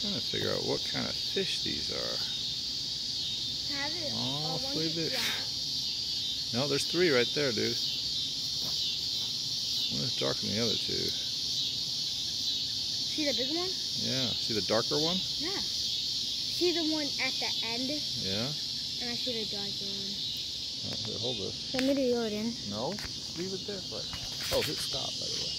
trying to figure out what kind of fish these are. Oh, oh look at this. No, there's three right there, dude. One is darker than the other two. See the big one? Yeah. See the darker one? Yeah. See the one at the end? Yeah. And I see the darker one. Right, here, hold this. Let me do it in. No, leave it there. But... Oh, hit stop, by the way.